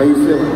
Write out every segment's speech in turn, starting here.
How you feeling?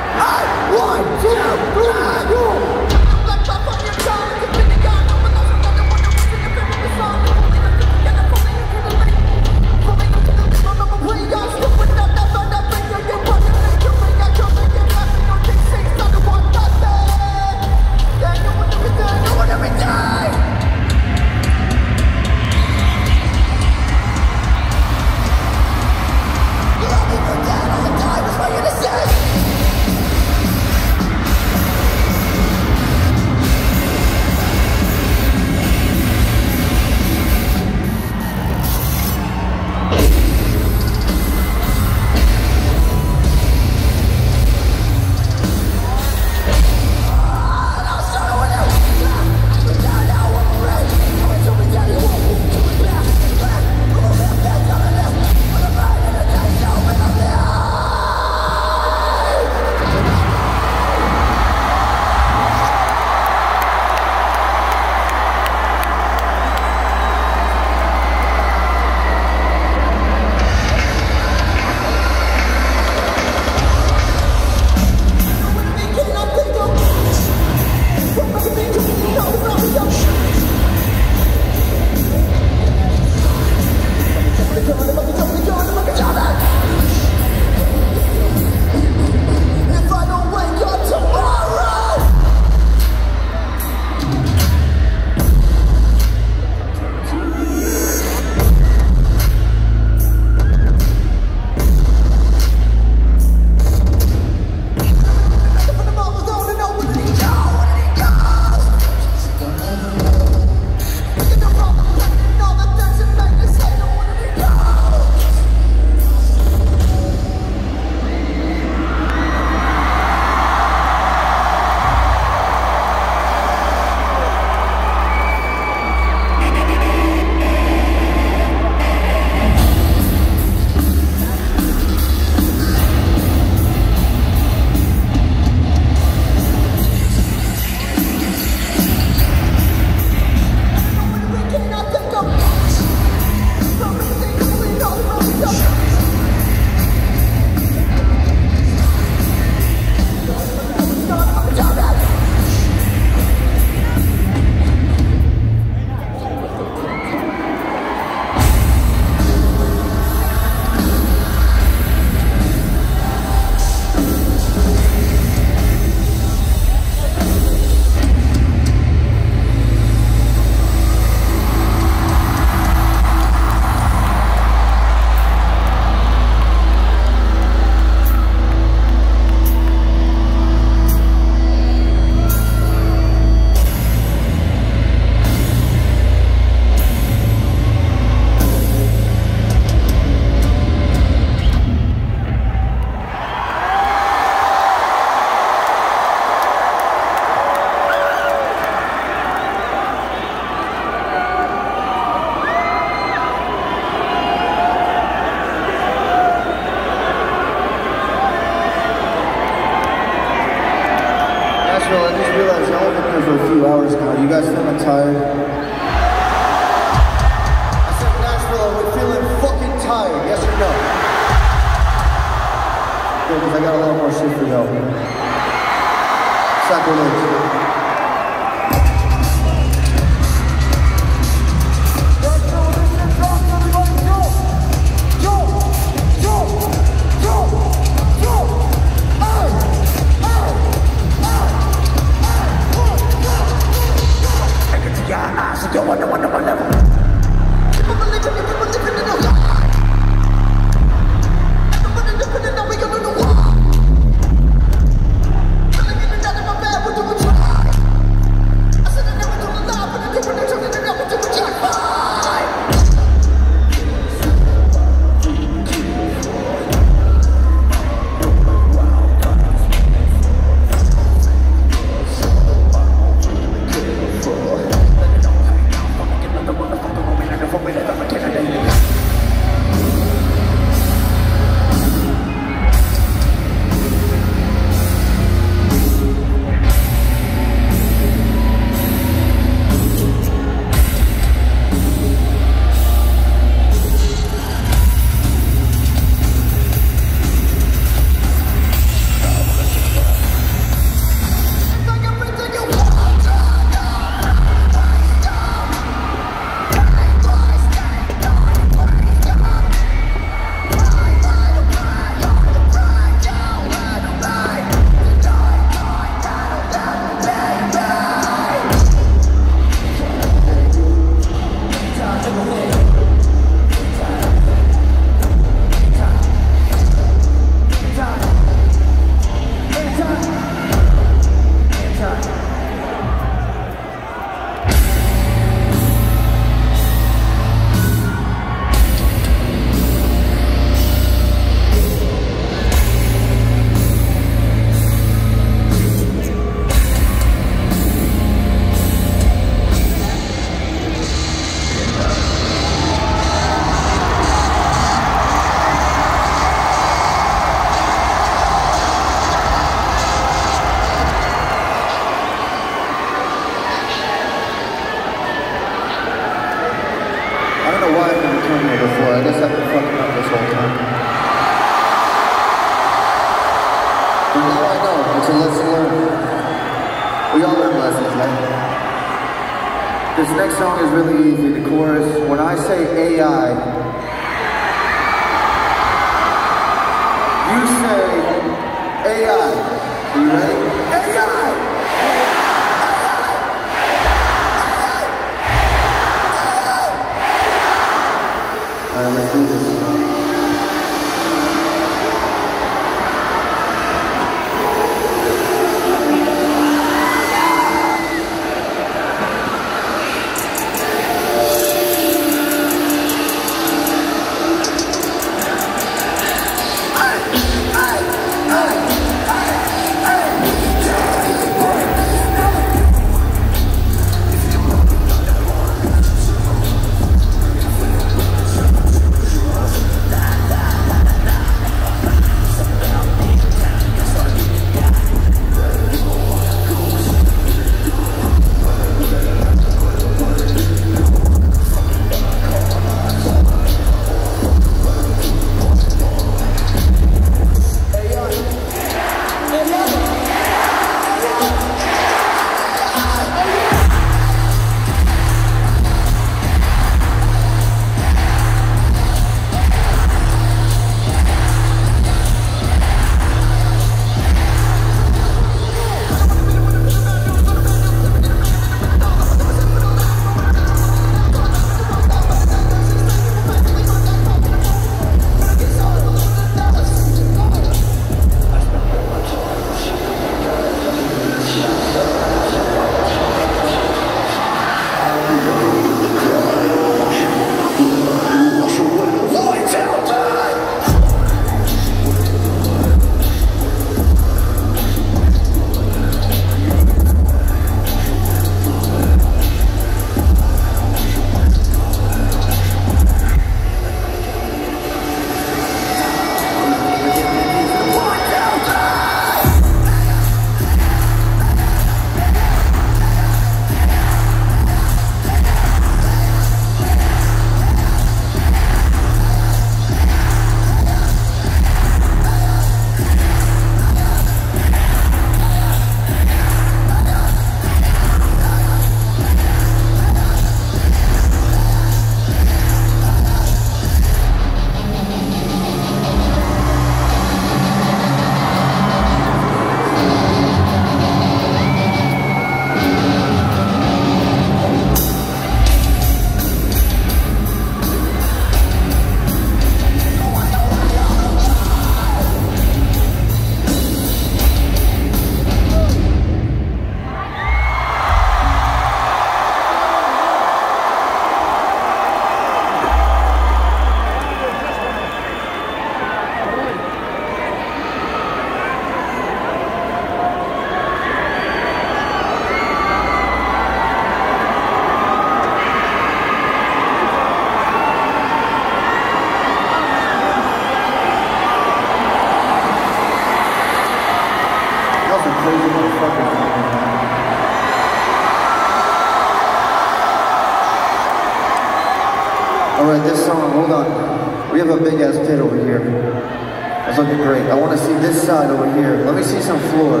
Great. I want to see this side over here. Let me see some floor.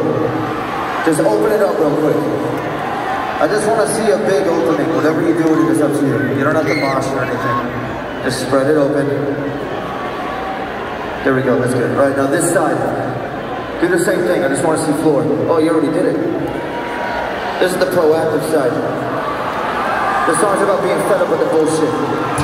Just open it up real quick. I just want to see a big opening. Whatever you do with it is up to you. You don't have to mosh or anything. Just spread it open. There we go, that's good. All right, now this side. Do the same thing, I just want to see floor. Oh, you already did it. This is the proactive side. The song's about being fed up with the bullshit.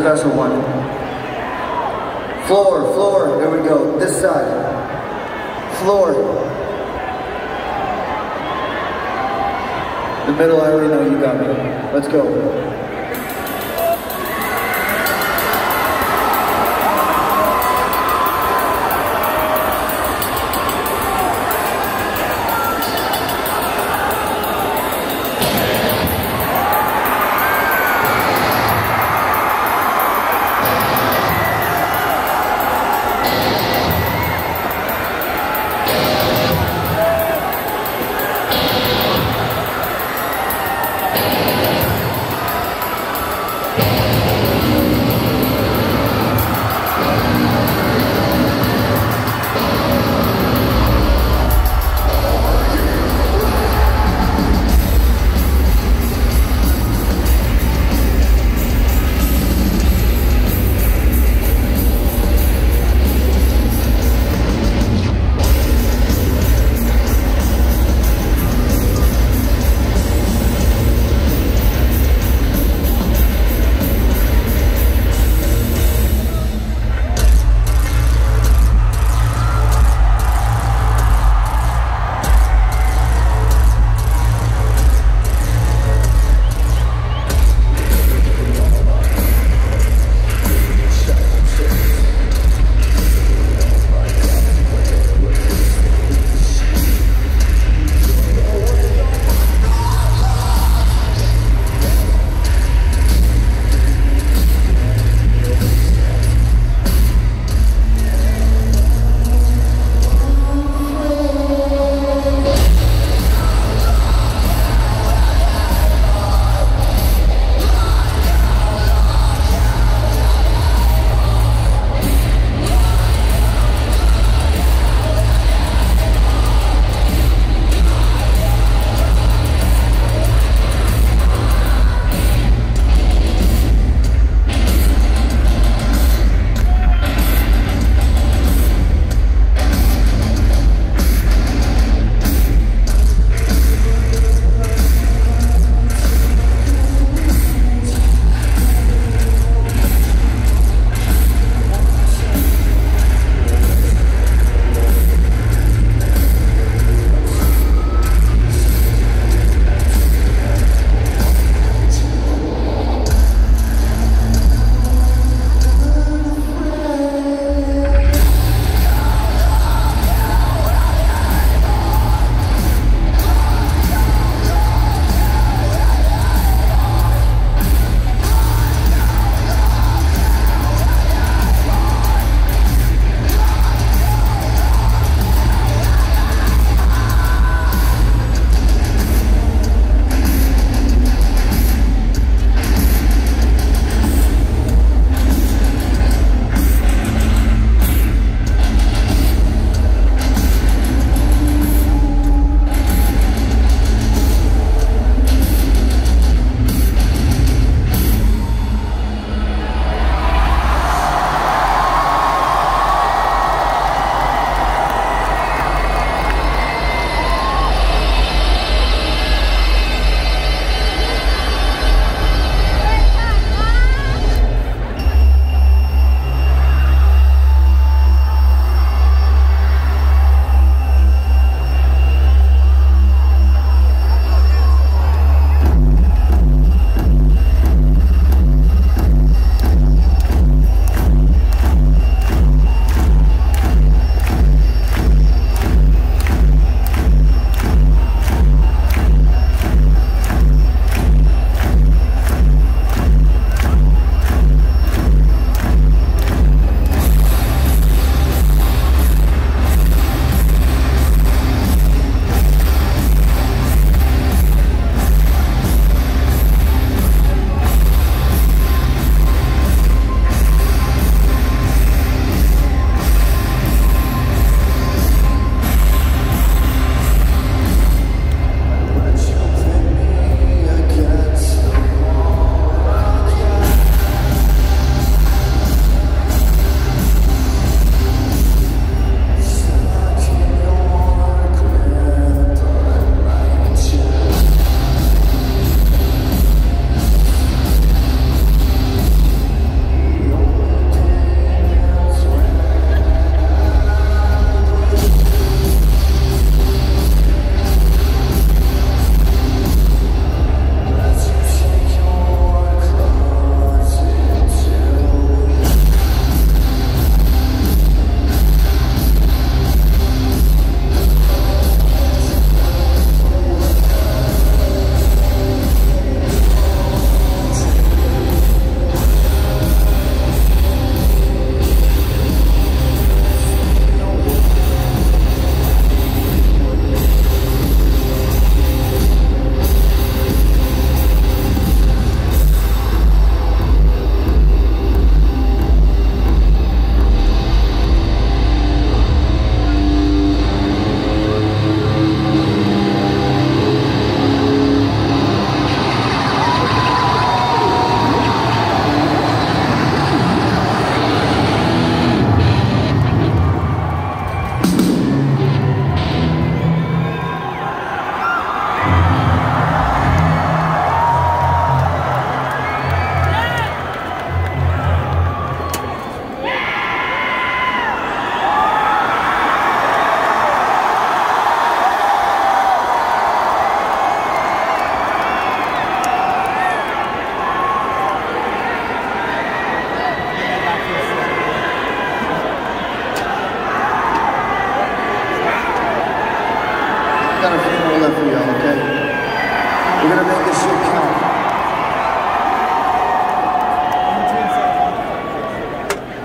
special one. Floor, floor, there we go, this side. Floor. The middle, I already know you got me. Let's go.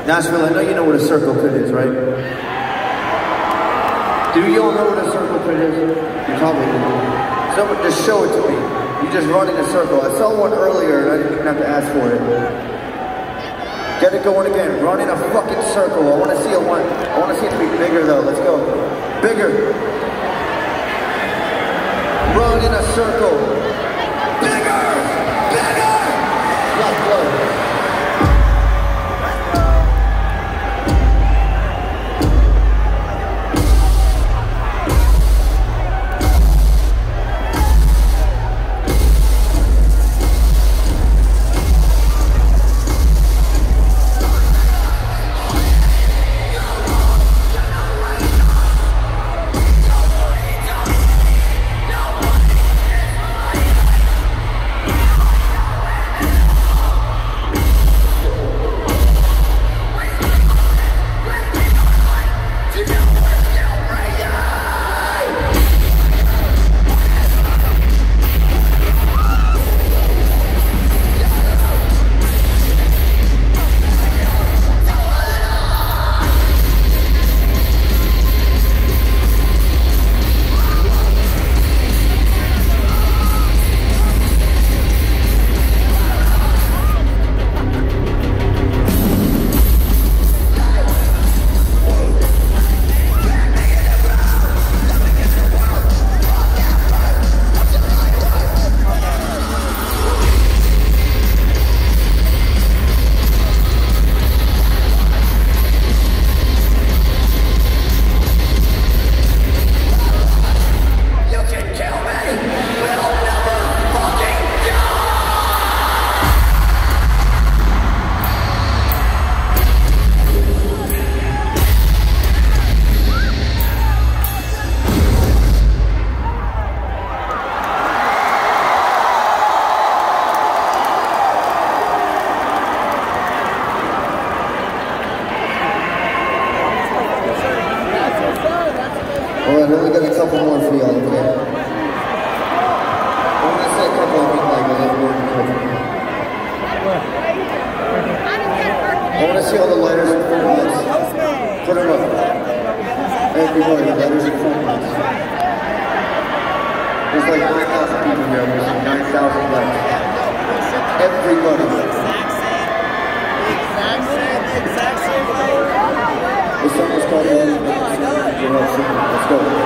Nashville, I know you know what a circle pit is, right? Do you all know what a circle pit is? You probably do. Someone just show it to me. You just run in a circle. I saw one earlier and I didn't even have to ask for it. Get it going again. Run in a fucking circle. I want to see a one. I want to see it be bigger though. Let's go. Bigger. Run in a circle. song is called Let's go.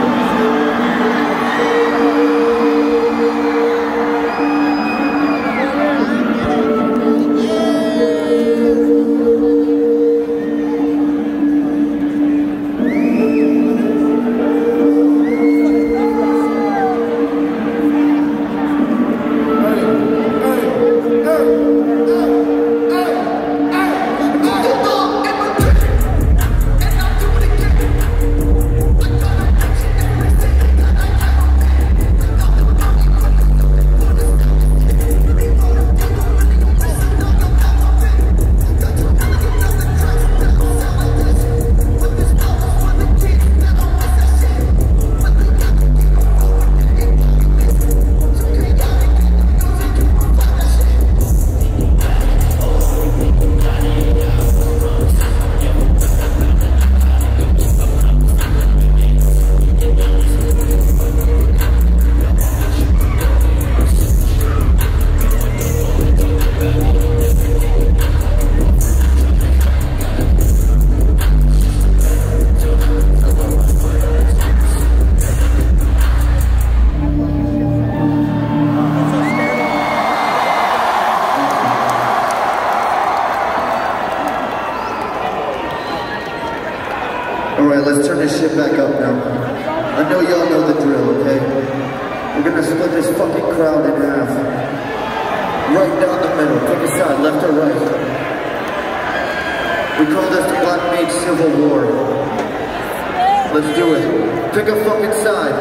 Let's do it. Pick a fucking side.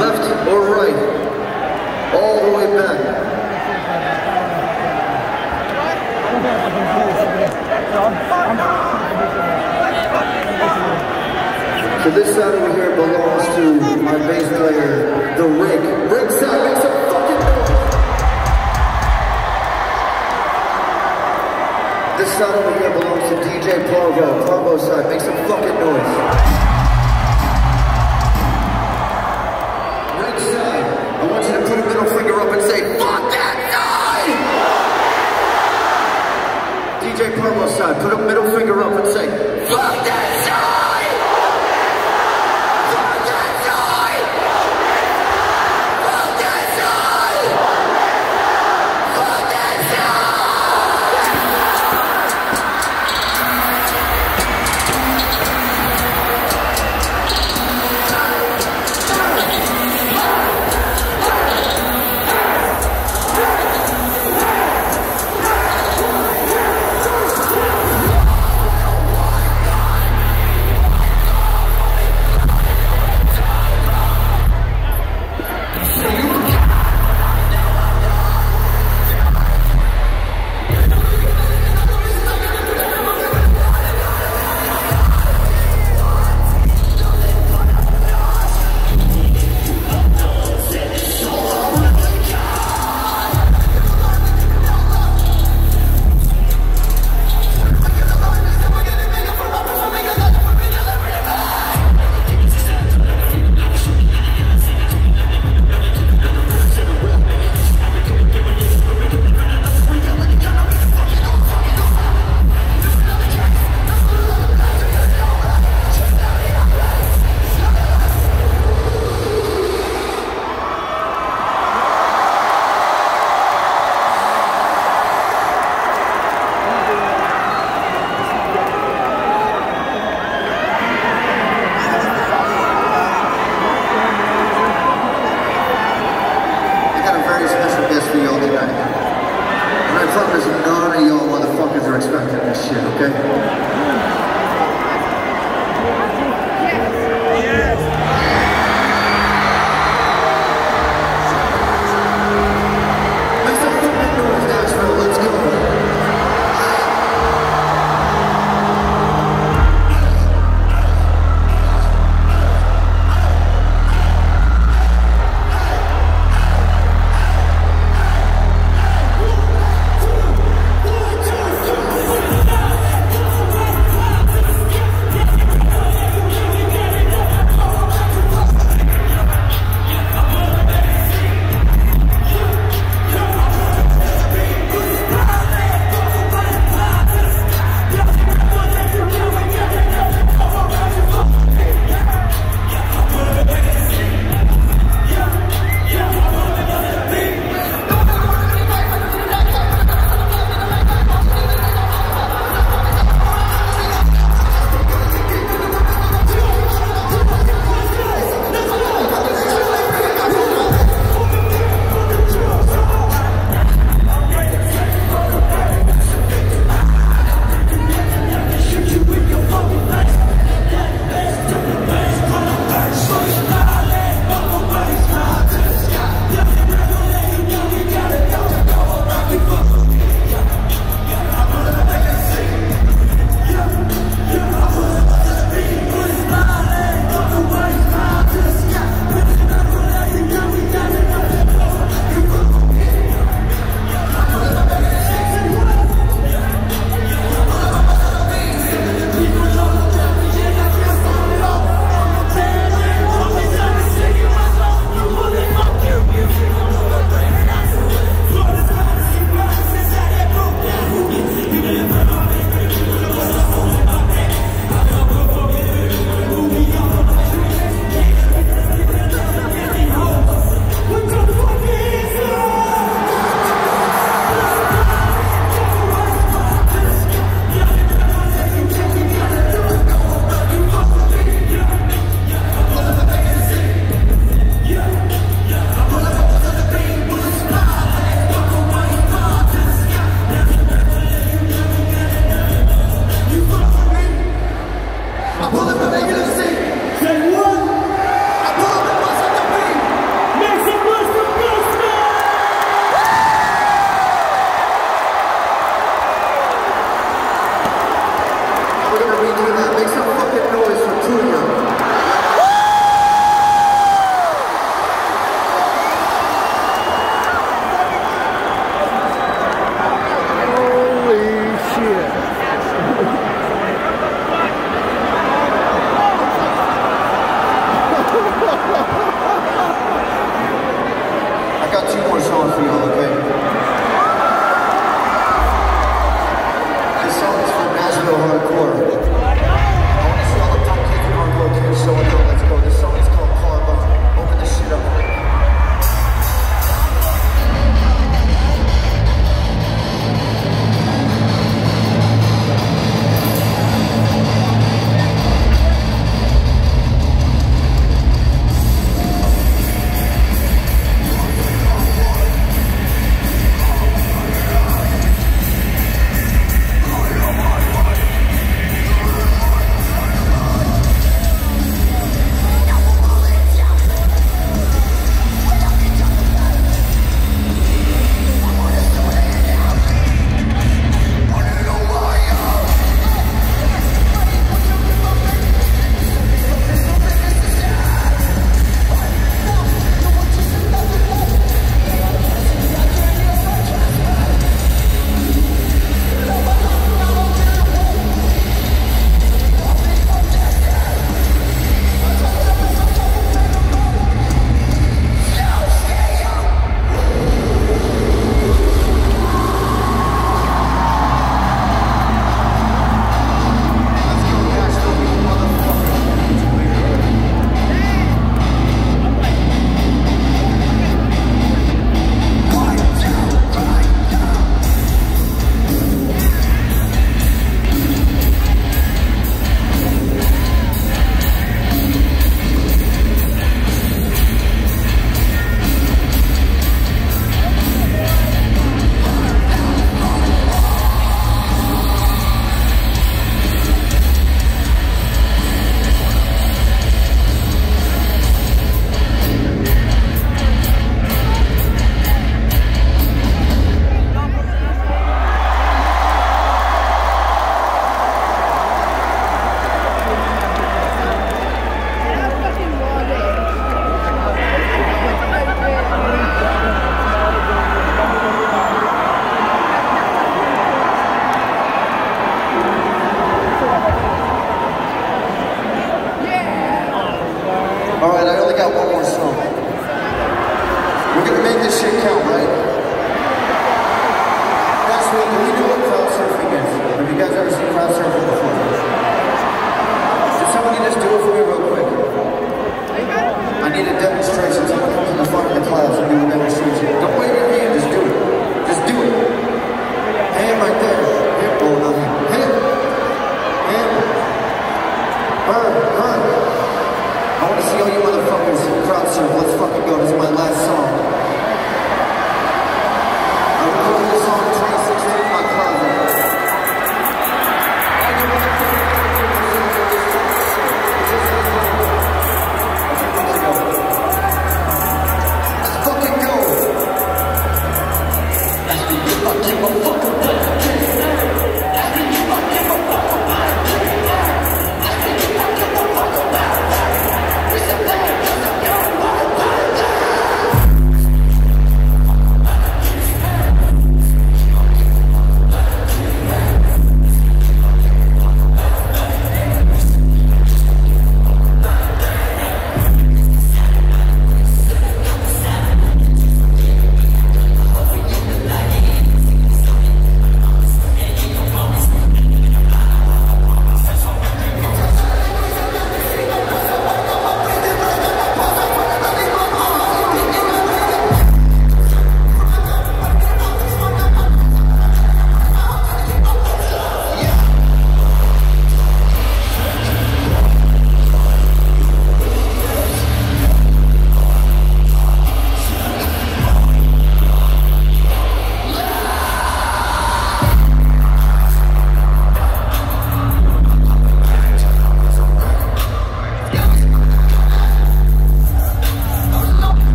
Left or right. All the way back. So this side over here belongs to my bass player, the Rick. Rick side makes a fucking noise. This side over here belongs to DJ Plovo. Make some fucking noise. All right, I only got one more song. We're gonna make this shit count, right? That's what we do what crowd surfing is. Have you guys ever seen crowd surfing before? Did somebody just do it for me real quick? I need a demonstration.